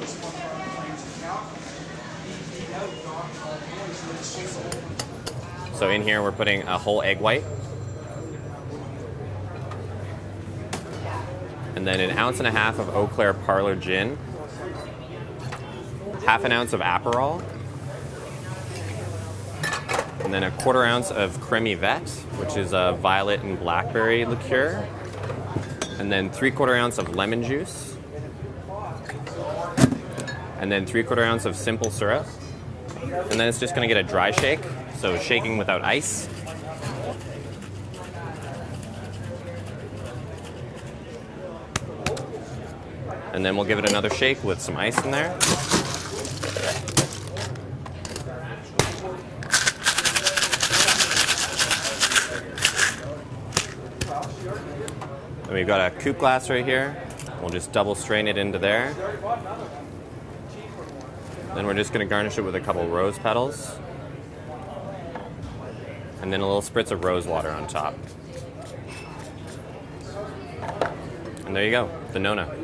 this one our claims account. So in here we're putting a whole egg white. And then an ounce and a half of Eau Claire Parlour Gin. Half an ounce of Aperol. And then a quarter ounce of Crème Yvette, which is a violet and blackberry liqueur. And then three quarter ounce of lemon juice. And then three quarter ounce of simple syrup. And then it's just gonna get a dry shake, so shaking without ice. And then we'll give it another shake with some ice in there. And we've got a coupe glass right here. We'll just double strain it into there. Then we're just going to garnish it with a couple rose petals. And then a little spritz of rose water on top. And there you go, the Nona.